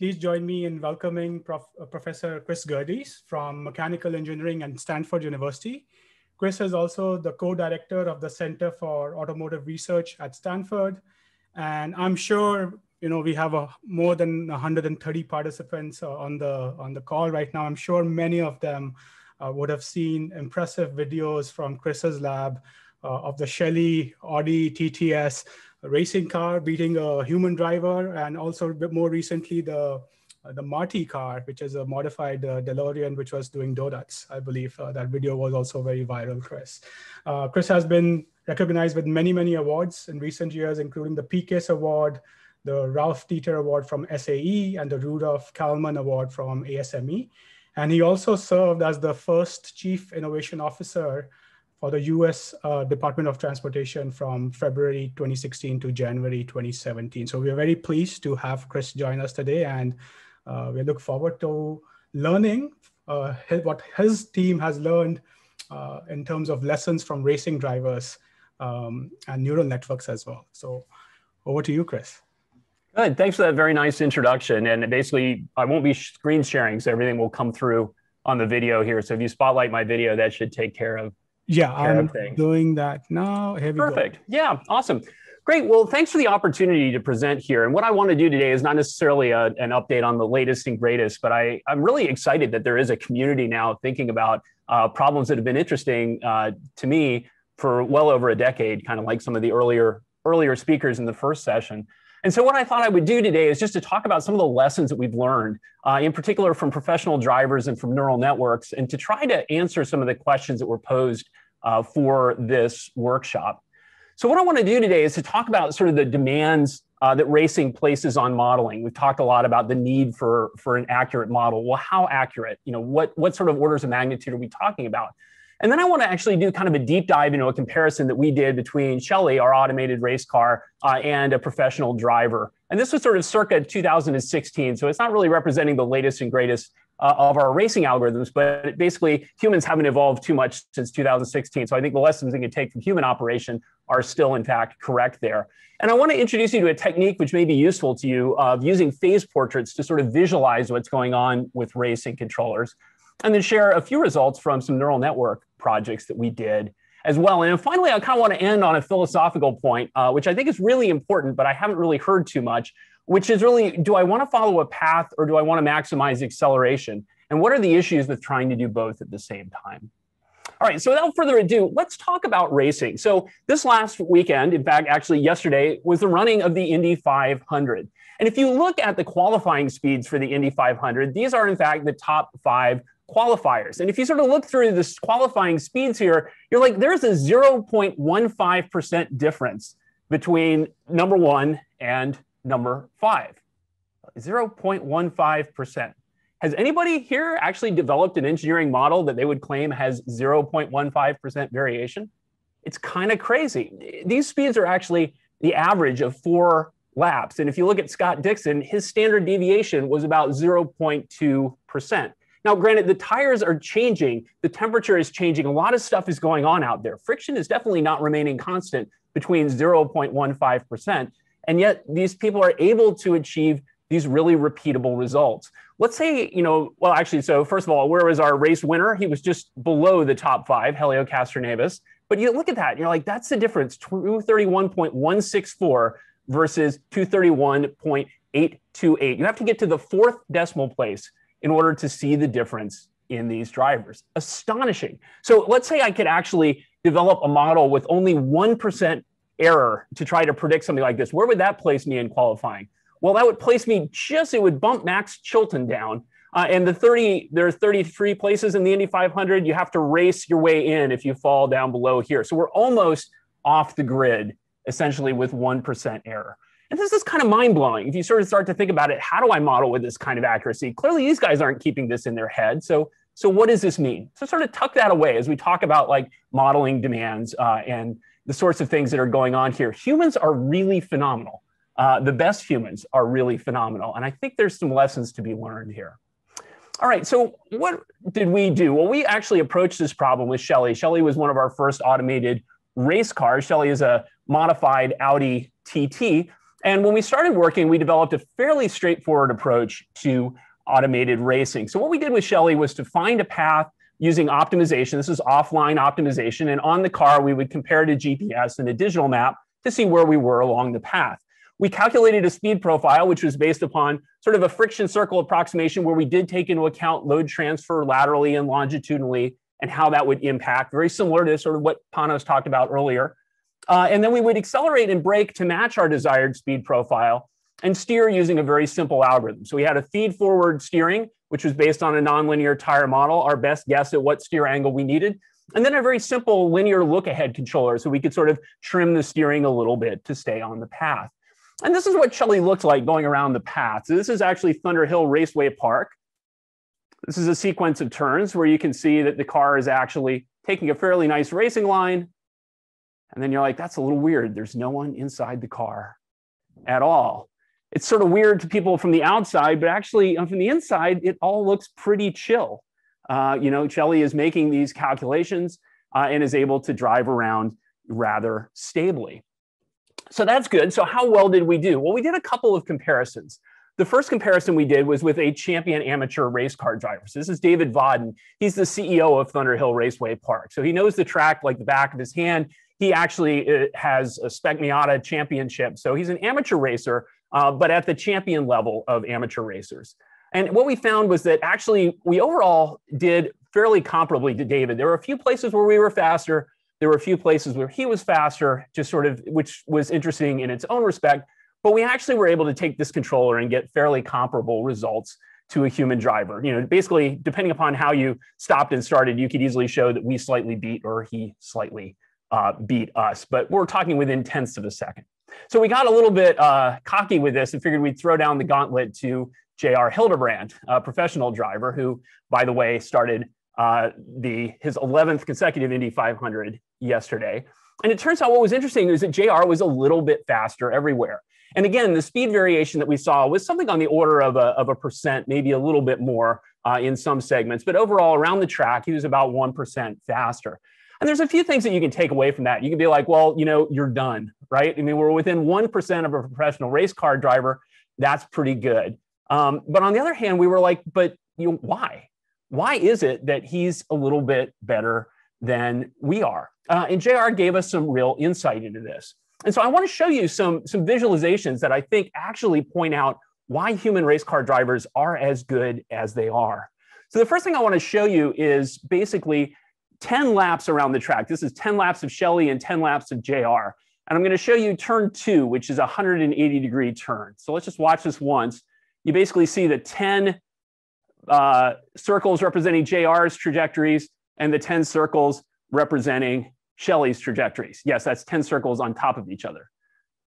please join me in welcoming Prof, uh, Professor Chris Gerdes from Mechanical Engineering at Stanford University. Chris is also the co-director of the Center for Automotive Research at Stanford. And I'm sure you know we have a, more than 130 participants uh, on the on the call right now. I'm sure many of them uh, would have seen impressive videos from Chris's lab uh, of the Shelley Audi TTS racing car beating a human driver, and also more recently the the Marty car, which is a modified uh, DeLorean, which was doing donuts. I believe uh, that video was also very viral, Chris. Uh, Chris has been recognized with many, many awards in recent years, including the PECASE Award, the Ralph Teetor Award from SAE, and the Rudolf Kalman Award from ASME. And he also served as the first Chief Innovation Officer for the US uh, Department of Transportation from February 2016 to January 2017. So we are very pleased to have Chris join us today and uh, we look forward to learning uh, what his team has learned uh, in terms of lessons from racing drivers um, and neural networks as well. So over to you, Chris. Good. Thanks for that very nice introduction. And basically, I won't be screen sharing, so everything will come through on the video here. So if you spotlight my video, that should take care of yeah, I'm doing that now. Here Perfect. Go. Yeah, awesome. Great. Well, thanks for the opportunity to present here. And what I want to do today is not necessarily a, an update on the latest and greatest, but I, I'm really excited that there is a community now thinking about uh, problems that have been interesting uh, to me for well over a decade, kind of like some of the earlier earlier speakers in the first session. And so, what I thought I would do today is just to talk about some of the lessons that we've learned, uh, in particular from professional drivers and from neural networks, and to try to answer some of the questions that were posed uh, for this workshop. So, what I want to do today is to talk about sort of the demands uh, that racing places on modeling. We've talked a lot about the need for, for an accurate model. Well, how accurate? You know, what, what sort of orders of magnitude are we talking about? And then I want to actually do kind of a deep dive into a comparison that we did between Shelley, our automated race car, uh, and a professional driver. And this was sort of circa 2016. So it's not really representing the latest and greatest uh, of our racing algorithms, but basically humans haven't evolved too much since 2016. So I think the lessons we can take from human operation are still in fact correct there. And I want to introduce you to a technique which may be useful to you of using phase portraits to sort of visualize what's going on with racing controllers. And then share a few results from some neural network projects that we did as well. And finally, I kind of want to end on a philosophical point, uh, which I think is really important, but I haven't really heard too much, which is really do I want to follow a path or do I want to maximize acceleration? And what are the issues with trying to do both at the same time? All right, so without further ado, let's talk about racing. So, this last weekend, in fact, actually yesterday, was the running of the Indy 500. And if you look at the qualifying speeds for the Indy 500, these are in fact the top five qualifiers. And if you sort of look through this qualifying speeds here, you're like, there's a 0.15% difference between number one and number five, 0.15%. Has anybody here actually developed an engineering model that they would claim has 0.15% variation? It's kind of crazy. These speeds are actually the average of four laps. And if you look at Scott Dixon, his standard deviation was about 0.2%. Now, granted, the tires are changing, the temperature is changing, a lot of stuff is going on out there. Friction is definitely not remaining constant between 0.15%. And yet these people are able to achieve these really repeatable results. Let's say, you know, well, actually, so first of all, where was our race winner? He was just below the top five, Helio Castroneves. But you look at that, you're like, that's the difference 231.164 versus 231.828. You have to get to the fourth decimal place in order to see the difference in these drivers. Astonishing. So let's say I could actually develop a model with only 1% error to try to predict something like this, where would that place me in qualifying? Well, that would place me just, it would bump Max Chilton down. Uh, and the 30, there are 33 places in the Indy 500. You have to race your way in if you fall down below here. So we're almost off the grid, essentially with 1% error. And this is kind of mind blowing. If you sort of start to think about it, how do I model with this kind of accuracy? Clearly, these guys aren't keeping this in their head. So, so what does this mean? So, sort of tuck that away as we talk about like modeling demands uh, and the sorts of things that are going on here. Humans are really phenomenal. Uh, the best humans are really phenomenal. And I think there's some lessons to be learned here. All right, so what did we do? Well, we actually approached this problem with Shelley. Shelley was one of our first automated race cars. Shelley is a modified Audi TT. And when we started working, we developed a fairly straightforward approach to automated racing. So what we did with Shelley was to find a path using optimization. This is offline optimization. And on the car, we would compare to GPS and a digital map to see where we were along the path. We calculated a speed profile, which was based upon sort of a friction circle approximation where we did take into account load transfer laterally and longitudinally and how that would impact, very similar to sort of what Panos talked about earlier. Uh, and then we would accelerate and brake to match our desired speed profile and steer using a very simple algorithm. So we had a feed forward steering, which was based on a nonlinear tire model, our best guess at what steer angle we needed. And then a very simple linear look ahead controller. So we could sort of trim the steering a little bit to stay on the path. And this is what Shelley looked like going around the path. So this is actually Thunderhill Raceway Park. This is a sequence of turns where you can see that the car is actually taking a fairly nice racing line. And then you're like, that's a little weird. There's no one inside the car at all it's sort of weird to people from the outside, but actually uh, from the inside, it all looks pretty chill. Uh, you know, Shelley is making these calculations uh, and is able to drive around rather stably. So that's good. So how well did we do? Well, we did a couple of comparisons. The first comparison we did was with a champion amateur race car driver. So this is David Vodden. He's the CEO of Thunderhill Raceway Park. So he knows the track like the back of his hand. He actually uh, has a Spec Miata championship. So he's an amateur racer uh, but at the champion level of amateur racers. And what we found was that actually we overall did fairly comparably to David. There were a few places where we were faster. There were a few places where he was faster, just sort of, which was interesting in its own respect. But we actually were able to take this controller and get fairly comparable results to a human driver. You know, basically, depending upon how you stopped and started, you could easily show that we slightly beat or he slightly uh, beat us. But we're talking within tenths of a second. So we got a little bit uh, cocky with this and figured we'd throw down the gauntlet to J.R. Hildebrand, a professional driver who, by the way, started uh, the his 11th consecutive Indy 500 yesterday. And it turns out what was interesting is that JR was a little bit faster everywhere. And again, the speed variation that we saw was something on the order of a, of a percent, maybe a little bit more uh, in some segments. But overall, around the track, he was about 1% faster. And there's a few things that you can take away from that. You can be like, well, you know, you're done, right? I mean, we're within 1% of a professional race car driver. That's pretty good. Um, but on the other hand, we were like, but you know, why? Why is it that he's a little bit better than we are? Uh, and JR gave us some real insight into this. And so I want to show you some, some visualizations that I think actually point out why human race car drivers are as good as they are. So the first thing I want to show you is basically 10 laps around the track. This is 10 laps of Shelley and 10 laps of JR. And I'm going to show you turn two, which is a 180 degree turn. So let's just watch this once. You basically see the 10 uh, circles representing JR's trajectories and the 10 circles representing Shelley's trajectories. Yes, that's 10 circles on top of each other.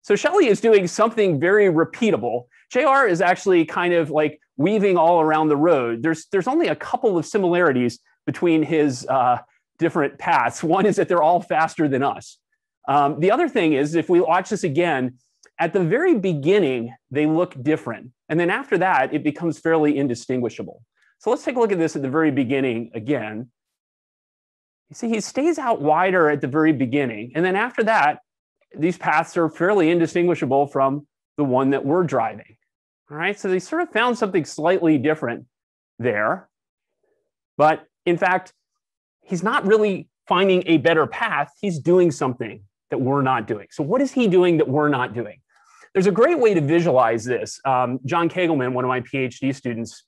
So Shelley is doing something very repeatable. JR is actually kind of like weaving all around the road. There's, there's only a couple of similarities between his uh, different paths. One is that they're all faster than us. Um, the other thing is, if we watch this again, at the very beginning, they look different. And then after that, it becomes fairly indistinguishable. So let's take a look at this at the very beginning again. You see, he stays out wider at the very beginning. And then after that, these paths are fairly indistinguishable from the one that we're driving. All right, so they sort of found something slightly different there. But in fact, he's not really finding a better path. He's doing something that we're not doing. So, what is he doing that we're not doing? There's a great way to visualize this. Um, John Kegelman, one of my PhD students,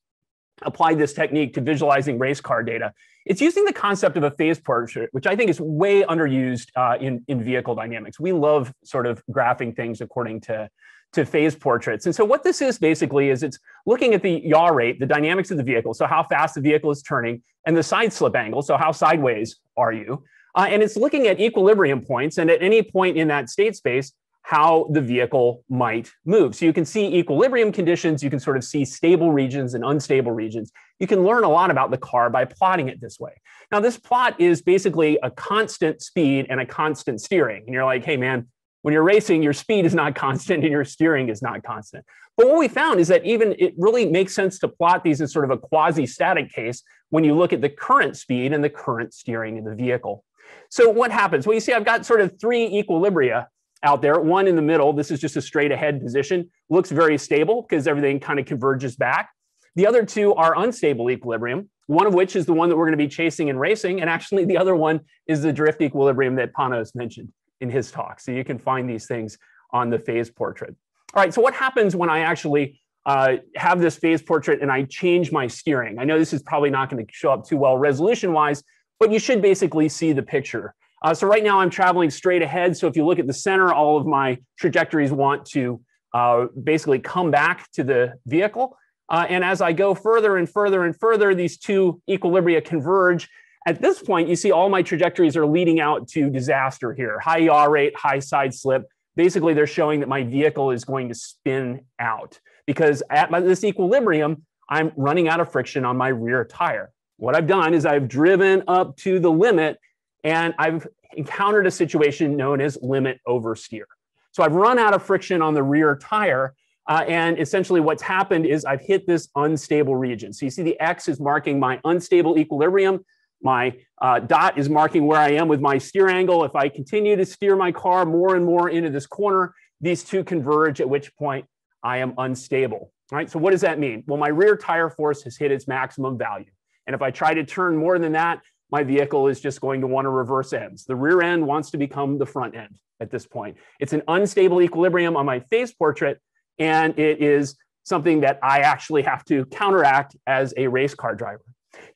applied this technique to visualizing race car data. It's using the concept of a phase portrait, which I think is way underused uh, in, in vehicle dynamics. We love sort of graphing things according to to phase portraits. And so what this is basically is it's looking at the yaw rate, the dynamics of the vehicle, so how fast the vehicle is turning, and the side slip angle, so how sideways are you? Uh, and it's looking at equilibrium points, and at any point in that state space, how the vehicle might move. So you can see equilibrium conditions, you can sort of see stable regions and unstable regions. You can learn a lot about the car by plotting it this way. Now, this plot is basically a constant speed and a constant steering. And you're like, hey, man, when you're racing, your speed is not constant and your steering is not constant. But what we found is that even it really makes sense to plot these in sort of a quasi static case when you look at the current speed and the current steering in the vehicle. So what happens? Well, you see, I've got sort of three equilibria out there. One in the middle, this is just a straight ahead position, looks very stable because everything kind of converges back. The other two are unstable equilibrium, one of which is the one that we're going to be chasing and racing. And actually, the other one is the drift equilibrium that Panos mentioned in his talk. So you can find these things on the phase portrait. All right, so what happens when I actually uh, have this phase portrait and I change my steering? I know this is probably not going to show up too well resolution wise, but you should basically see the picture. Uh, so right now I'm traveling straight ahead. So if you look at the center, all of my trajectories want to uh, basically come back to the vehicle. Uh, and as I go further and further and further, these two equilibria converge. At this point, you see all my trajectories are leading out to disaster here. High yaw rate, high side slip. Basically, they're showing that my vehicle is going to spin out because at my, this equilibrium, I'm running out of friction on my rear tire. What I've done is I've driven up to the limit and I've encountered a situation known as limit oversteer. So I've run out of friction on the rear tire. Uh, and essentially what's happened is I've hit this unstable region. So you see the X is marking my unstable equilibrium. My uh, dot is marking where I am with my steer angle. If I continue to steer my car more and more into this corner, these two converge, at which point I am unstable. All right, so what does that mean? Well, my rear tire force has hit its maximum value. And if I try to turn more than that, my vehicle is just going to want to reverse ends. The rear end wants to become the front end at this point. It's an unstable equilibrium on my phase portrait, and it is something that I actually have to counteract as a race car driver.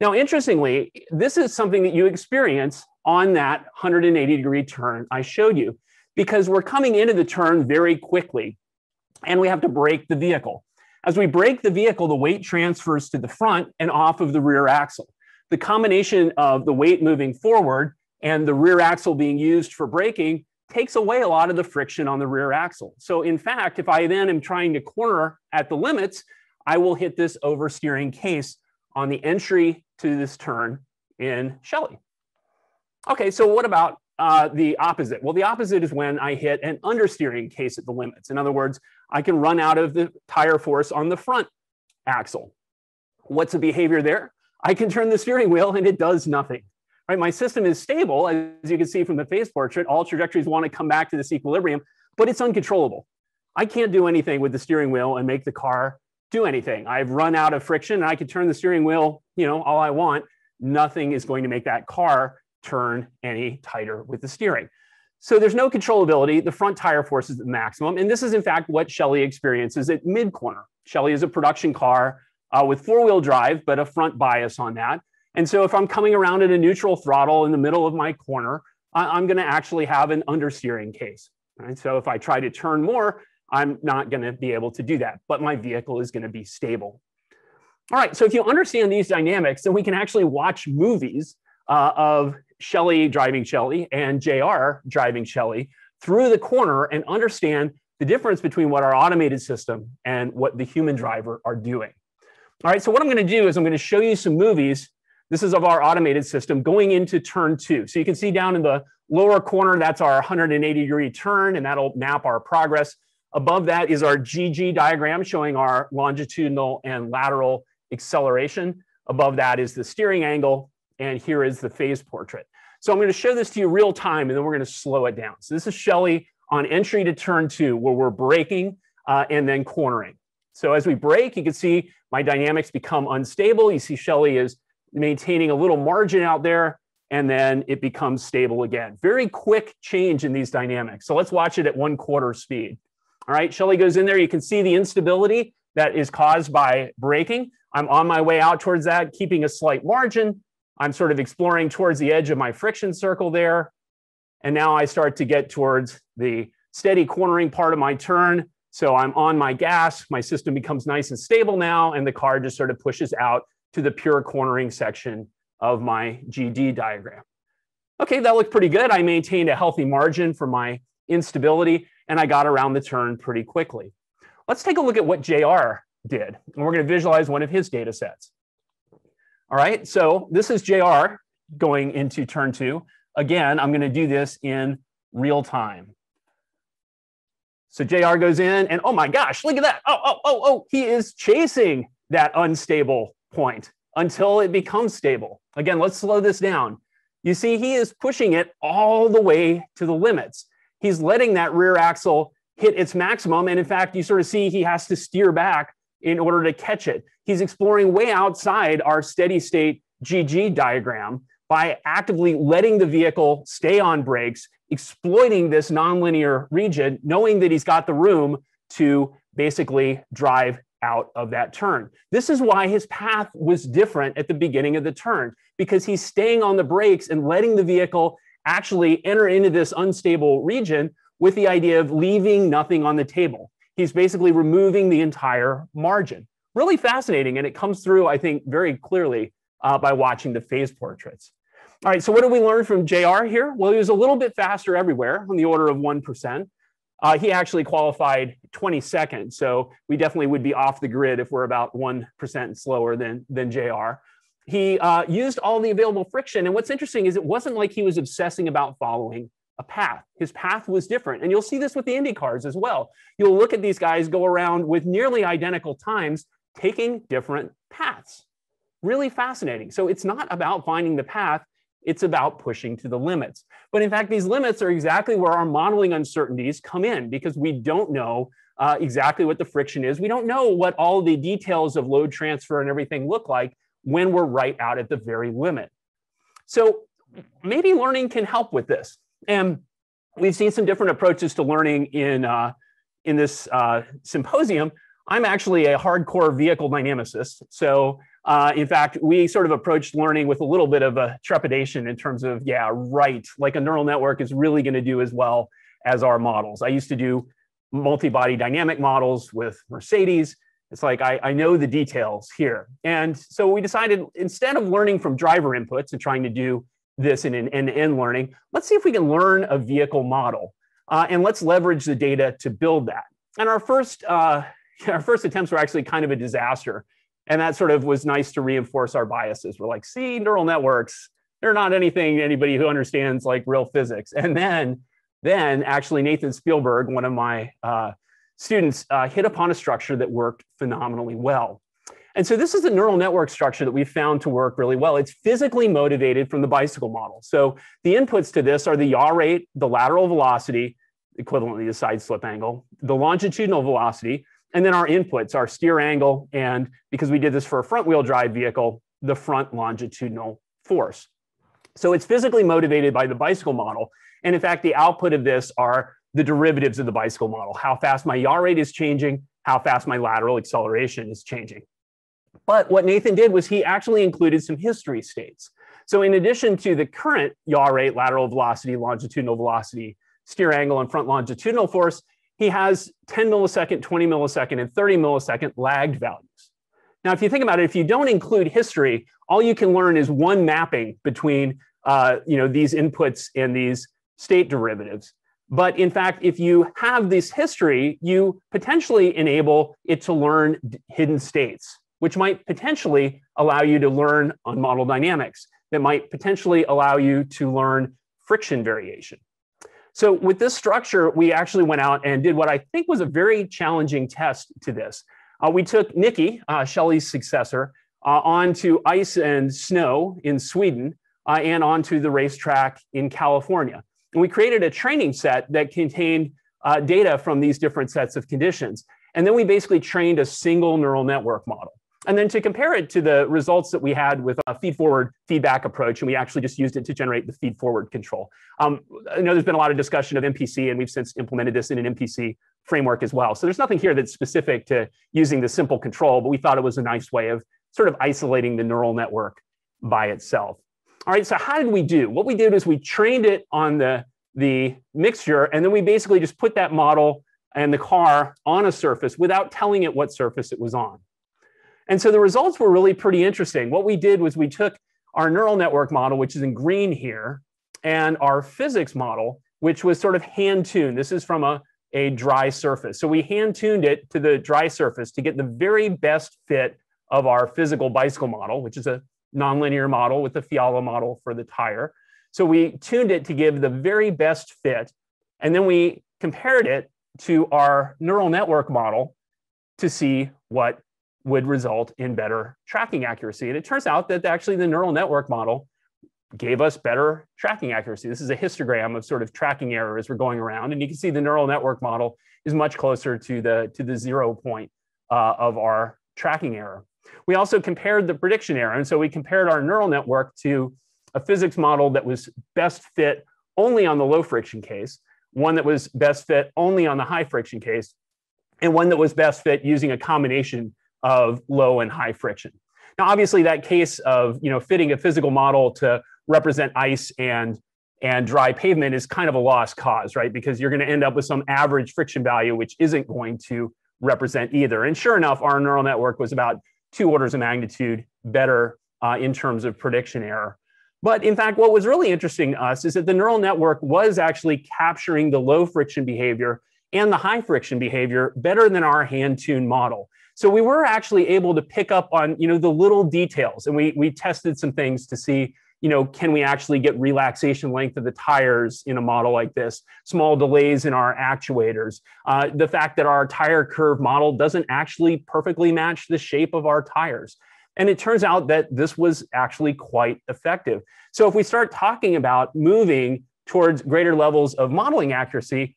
Now, interestingly, this is something that you experience on that 180 degree turn I showed you because we're coming into the turn very quickly and we have to brake the vehicle. As we brake the vehicle, the weight transfers to the front and off of the rear axle the combination of the weight moving forward and the rear axle being used for braking takes away a lot of the friction on the rear axle. So in fact, if I then am trying to corner at the limits, I will hit this oversteering case on the entry to this turn in Shelley. Okay, so what about uh, the opposite? Well, the opposite is when I hit an understeering case at the limits. In other words, I can run out of the tire force on the front axle. What's the behavior there? I can turn the steering wheel and it does nothing. Right? My system is stable, as you can see from the phase portrait. All trajectories want to come back to this equilibrium, but it's uncontrollable. I can't do anything with the steering wheel and make the car do anything. I've run out of friction and I can turn the steering wheel, you know, all I want. Nothing is going to make that car turn any tighter with the steering. So there's no controllability. The front tire force is the maximum. And this is in fact what Shelley experiences at mid corner. Shelly is a production car uh, with four wheel drive, but a front bias on that. And so if I'm coming around at a neutral throttle in the middle of my corner, I- am going to actually have an understeering case. Right? So if I try to turn more, I'm not going to be able to do that, but my vehicle is going to be stable. All right, so if you understand these dynamics, then we can actually watch movies uh, of Shelley driving Shelley and JR driving Shelley through the corner and understand the difference between what our automated system and what the human driver are doing. All right, so what I'm going to do is I'm going to show you some movies. This is of our automated system going into turn two. So you can see down in the lower corner, that's our 180 degree turn, and that'll map our progress. Above that is our GG diagram showing our longitudinal and lateral acceleration. Above that is the steering angle, and here is the phase portrait. So I'm going to show this to you real time, and then we're going to slow it down. So this is Shelley on entry to turn two, where we're braking uh, and then cornering. So as we brake, you can see my dynamics become unstable. You see Shelley is maintaining a little margin out there, and then it becomes stable again. Very quick change in these dynamics. So let's watch it at one quarter speed. All right, Shelley goes in there. You can see the instability that is caused by braking. I'm on my way out towards that, keeping a slight margin. I'm sort of exploring towards the edge of my friction circle there. And now I start to get towards the steady cornering part of my turn. So I'm on my gas, my system becomes nice and stable now, and the car just sort of pushes out to the pure cornering section of my GG diagram. Okay, that looked pretty good. I maintained a healthy margin for my instability, and I got around the turn pretty quickly. Let's take a look at what JR did, and we're going to visualize one of his data sets. All right, so this is JR going into turn two. Again, I'm going to do this in real time. So JR goes in and oh my gosh, look at that. Oh, oh, oh, oh, he is chasing that unstable point until it becomes stable. Again, let's slow this down. You see, he is pushing it all the way to the limits. He's letting that rear axle hit its maximum. And in fact, you sort of see he has to steer back in order to catch it. He's exploring way outside our steady state GG diagram by actively letting the vehicle stay on brakes, exploiting this nonlinear region, knowing that he's got the room to basically drive out of that turn. This is why his path was different at the beginning of the turn, because he's staying on the brakes and letting the vehicle actually enter into this unstable region with the idea of leaving nothing on the table. He's basically removing the entire margin. Really fascinating. And it comes through, I think, very clearly uh, by watching the phase portraits. All right, so what did we learn from JR here? Well, he was a little bit faster everywhere on the order of 1%. Uh, he actually qualified 22nd, so we definitely would be off the grid if we're about 1% slower than, than JR. He uh, used all the available friction, and what's interesting is it wasn't like he was obsessing about following a path. His path was different, and you'll see this with the Indy cars as well. You'll look at these guys go around with nearly identical times, taking different paths. Really fascinating. So it's not about finding the path, it's about pushing to the limits. But in fact, these limits are exactly where our modeling uncertainties come in because we don't know uh, exactly what the friction is. We don't know what all the details of load transfer and everything look like when we're right out at the very limit. So maybe learning can help with this. And we've seen some different approaches to learning in, uh, in this uh, symposium. I'm actually a hardcore vehicle dynamicist. So uh, in fact, we sort of approached learning with a little bit of a trepidation in terms of, yeah, right, like a neural network is really going to do as well as our models. I used to do multi-body dynamic models with Mercedes. It's like I, I know the details here. And so we decided instead of learning from driver inputs and trying to do this in an end-to-end learning, let's see if we can learn a vehicle model. Uh, and let's leverage the data to build that. And our first, uh, our first attempts were actually kind of a disaster. And that sort of was nice to reinforce our biases. We're like, see, neural networks, they're not anything anybody who understands like real physics. And then, then actually Nathan Spielberg, one of my uh, students, uh, hit upon a structure that worked phenomenally well. And so this is a neural network structure that we found to work really well. It's physically motivated from the bicycle model. So the inputs to this are the yaw rate, the lateral velocity, equivalently the side slip angle, the longitudinal velocity, and then our inputs, our steer angle, and because we did this for a front wheel drive vehicle, the front longitudinal force. So it's physically motivated by the bicycle model. And in fact, the output of this are the derivatives of the bicycle model, how fast my yaw rate is changing, how fast my lateral acceleration is changing. But what Nathan did was he actually included some history states. So in addition to the current yaw rate, lateral velocity, longitudinal velocity, steer angle, and front longitudinal force, he has 10 millisecond, 20 millisecond, and 30 millisecond lagged values. Now, if you think about it, if you don't include history, all you can learn is one mapping between uh, you know, these inputs and these state derivatives. But in fact, if you have this history, you potentially enable it to learn hidden states, which might potentially allow you to learn on model dynamics, that might potentially allow you to learn friction variation. So with this structure, we actually went out and did what I think was a very challenging test to this. Uh, we took Niki, uh, Shelley's successor, uh, onto ice and snow in Sweden uh, and onto the racetrack in California. And we created a training set that contained uh, data from these different sets of conditions. And then we basically trained a single neural network model. And then to compare it to the results that we had with a feed forward feedback approach, and we actually just used it to generate the feed forward control. Um, I know there's been a lot of discussion of MPC, and we've since implemented this in an MPC framework as well. So there's nothing here that's specific to using the simple control, but we thought it was a nice way of sort of isolating the neural network by itself. All right, so how did we do? What we did is we trained it on the, the mixture, and then we basically just put that model and the car on a surface without telling it what surface it was on. And so the results were really pretty interesting. What we did was we took our neural network model, which is in green here, and our physics model, which was sort of hand tuned. This is from a, a dry surface. So we hand tuned it to the dry surface to get the very best fit of our physical bicycle model, which is a nonlinear model with the Fiala model for the tire. So we tuned it to give the very best fit. And then we compared it to our neural network model to see what would result in better tracking accuracy. And it turns out that actually the neural network model gave us better tracking accuracy. This is a histogram of sort of tracking error as we're going around. And you can see the neural network model is much closer to the, to the zero point uh, of our tracking error. We also compared the prediction error. And so we compared our neural network to a physics model that was best fit only on the low friction case, one that was best fit only on the high friction case, and one that was best fit using a combination of low and high friction. Now, obviously, that case of you know fitting a physical model to represent ice and and dry pavement is kind of a lost cause, right? Because you're going to end up with some average friction value, which isn't going to represent either. And sure enough, our neural network was about two orders of magnitude better uh, in terms of prediction error. But in fact, what was really interesting to us is that the neural network was actually capturing the low friction behavior and the high friction behavior better than our hand-tuned model. So we were actually able to pick up on you know the little details, and we we tested some things to see you know can we actually get relaxation length of the tires in a model like this, small delays in our actuators, uh, the fact that our tire curve model doesn't actually perfectly match the shape of our tires. And it turns out that this was actually quite effective. So if we start talking about moving towards greater levels of modeling accuracy,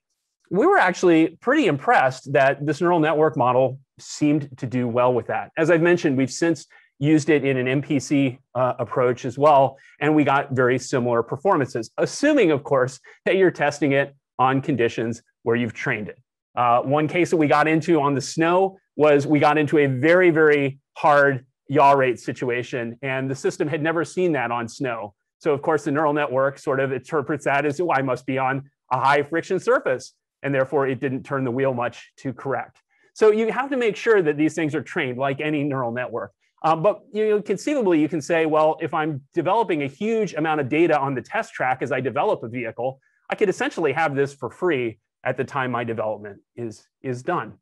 we were actually pretty impressed that this neural network model seemed to do well with that. As I've mentioned, we've since used it in an MPC uh, approach as well, and we got very similar performances, assuming, of course, that you're testing it on conditions where you've trained it. Uh, one case that we got into on the snow was we got into a very, very hard yaw rate situation, and the system had never seen that on snow. So, of course, the neural network sort of interprets that as, oh, I must be on a high friction surface, and therefore it didn't turn the wheel much to correct. So you have to make sure that these things are trained like any neural network. Um, but you know, conceivably, you can say, well, if I'm developing a huge amount of data on the test track as I develop a vehicle, I could essentially have this for free at the time my development is, is done.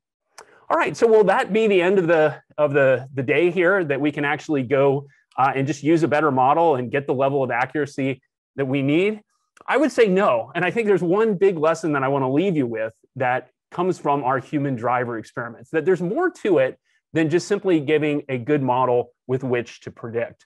All right, so will that be the end of the, of the, the day here that we can actually go uh, and just use a better model and get the level of accuracy that we need? I would say no. And I think there's one big lesson that I want to leave you with that comes from our human driver experiments, that there's more to it than just simply giving a good model with which to predict.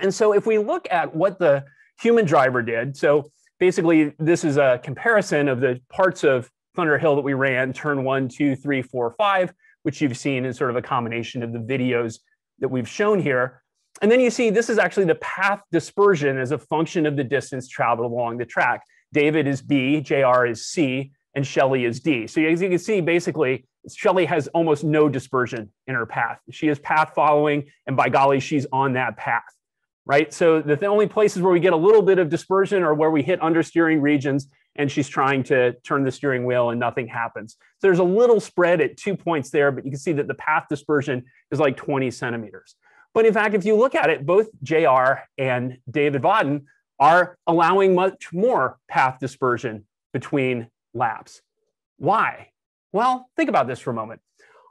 And so if we look at what the human driver did, so basically this is a comparison of the parts of Thunderhill that we ran, turn one, two, three, four, five, which you've seen is sort of a combination of the videos that we've shown here. And then you see this is actually the path dispersion as a function of the distance traveled along the track. David is B, JR is C, and Shelley is D. So as you can see, basically, Shelley has almost no dispersion in her path. She is path following, and by golly, she's on that path, right? So the only places where we get a little bit of dispersion are where we hit understeering regions and she's trying to turn the steering wheel and nothing happens. So there's a little spread at two points there, but you can see that the path dispersion is like 20 centimeters. But in fact, if you look at it, both JR and David Vodden are allowing much more path dispersion between laps. Why? Well, think about this for a moment.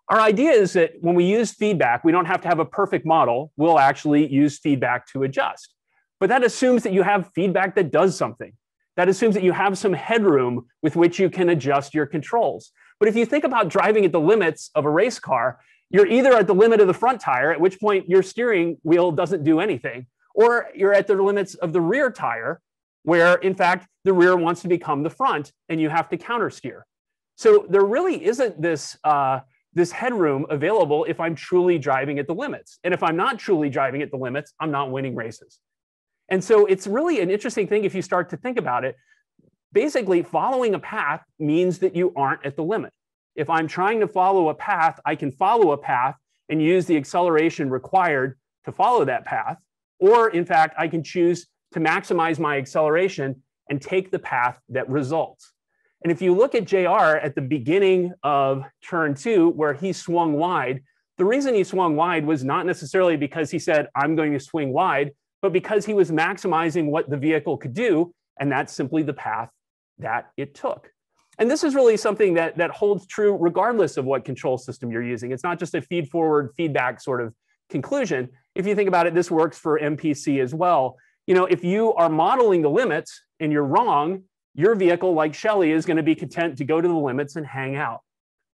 Our idea is that when we use feedback, we don't have to have a perfect model. We'll actually use feedback to adjust. But that assumes that you have feedback that does something. That assumes that you have some headroom with which you can adjust your controls. But if you think about driving at the limits of a race car, you're either at the limit of the front tire, at which point your steering wheel doesn't do anything, or you're at the limits of the rear tire, where in fact the rear wants to become the front and you have to counter steer. So there really isn't this, uh, this headroom available if I'm truly driving at the limits. And if I'm not truly driving at the limits, I'm not winning races. And so it's really an interesting thing if you start to think about it. Basically, following a path means that you aren't at the limit. If I'm trying to follow a path, I can follow a path and use the acceleration required to follow that path. Or in fact, I can choose to maximize my acceleration and take the path that results. And if you look at JR at the beginning of turn two, where he swung wide, the reason he swung wide was not necessarily because he said, I'm going to swing wide, but because he was maximizing what the vehicle could do. And that's simply the path that it took. And this is really something that, that holds true regardless of what control system you're using. It's not just a feed forward feedback sort of conclusion. If you think about it, this works for MPC as well. You know, if you are modeling the limits and you're wrong, your vehicle, like Shelley, is going to be content to go to the limits and hang out.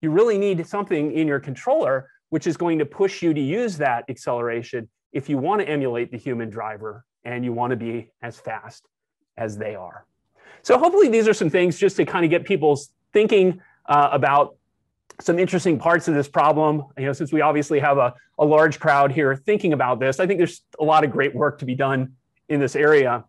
You really need something in your controller which is going to push you to use that acceleration if you want to emulate the human driver and you want to be as fast as they are. So hopefully these are some things just to kind of get people thinking uh, about some interesting parts of this problem. You know, since we obviously have a, a large crowd here thinking about this, I think there's a lot of great work to be done in this area.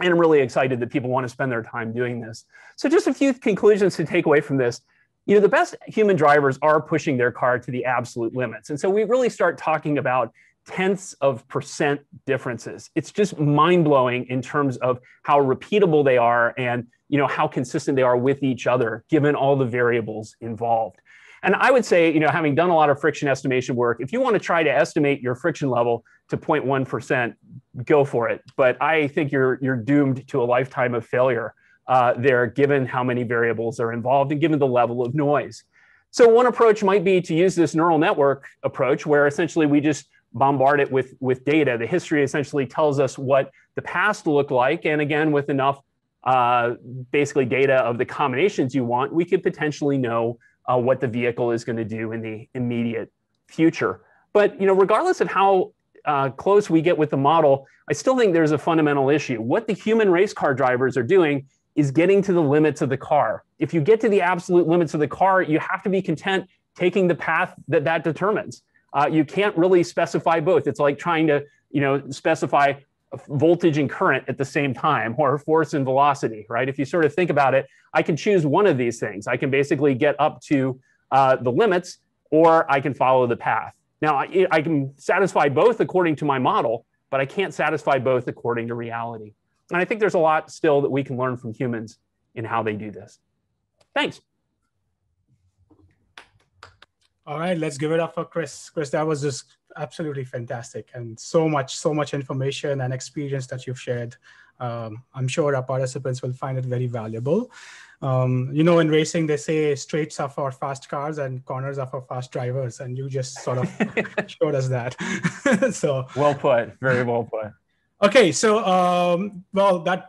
And I'm really excited that people want to spend their time doing this. So just a few conclusions to take away from this. You know, the best human drivers are pushing their car to the absolute limits. And so we really start talking about tenths of percent differences. It's just mind blowing in terms of how repeatable they are and you know how consistent they are with each other given all the variables involved. And I would say, you know, having done a lot of friction estimation work, if you want to try to estimate your friction level to 0.1%, go for it. But I think you're you're doomed to a lifetime of failure uh, there, given how many variables are involved and given the level of noise. So one approach might be to use this neural network approach, where essentially we just bombard it with, with data. The history essentially tells us what the past looked like. And again, with enough uh, basically data of the combinations you want, we could potentially know uh, what the vehicle is going to do in the immediate future. But you know, regardless of how uh, close we get with the model, I still think there's a fundamental issue. What the human race car drivers are doing is getting to the limits of the car. If you get to the absolute limits of the car, you have to be content taking the path that that determines. Uh, you can't really specify both. It's like trying to, you know, specify voltage and current at the same time or force and velocity, right? If you sort of think about it, I can choose one of these things. I can basically get up to uh, the limits or I can follow the path. Now, I, I can satisfy both according to my model, but I can't satisfy both according to reality. And I think there's a lot still that we can learn from humans in how they do this. Thanks. All right, let's give it up for Chris. Chris, that was just absolutely fantastic and so much, so much information and experience that you've shared. Um, I'm sure our participants will find it very valuable. Um, you know, in racing, they say straights are for fast cars and corners are for fast drivers, and you just sort of showed us that. so well put, very well put. Okay, so um, well, that